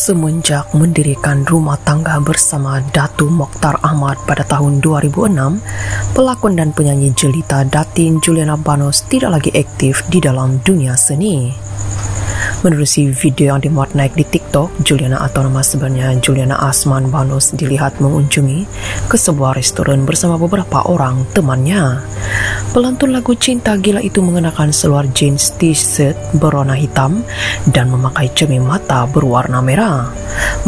Semenjak mendirikan rumah tangga bersama Datu Mokhtar Ahmad pada tahun 2006, pelakon dan penyanyi jelita Datin Juliana Banos tidak lagi aktif di dalam dunia seni. Menerusi video yang dimuat naik di TikTok, Juliana atau nama sebenarnya Juliana Asman Banos dilihat mengunjungi ke sebuah restoran bersama beberapa orang temannya. Pelantun lagu Cinta Gila itu mengenakan seluar jeans t-shirt berwarna hitam dan memakai cermin mata berwarna merah.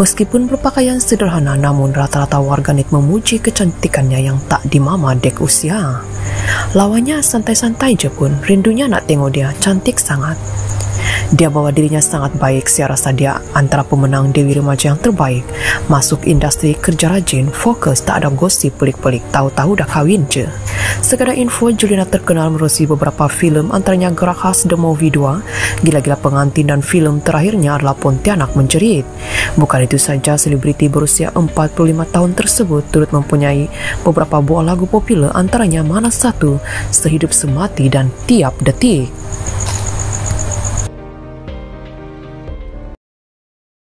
Meskipun berpakaian sederhana namun rata-rata warganet memuji kecantikannya yang tak dimama dek usia. Lawannya santai-santai je pun, rindunya nak tengok dia, cantik sangat. Dia bawa dirinya sangat baik Saya rasa dia antara pemenang Dewi Remaja yang terbaik Masuk industri kerja rajin Fokus tak ada gosip pelik-pelik. Tahu-tahu dah kahwin je. Sekadar info Juliana terkenal merusi beberapa filem Antaranya Gerak Khas The Movie 2 Gila-gila pengantin dan filem terakhirnya adalah Pontianak Menjerit. Bukan itu saja selebriti berusia 45 tahun tersebut Turut mempunyai beberapa buah lagu popular Antaranya Mana Satu Sehidup Semati dan Tiap Detik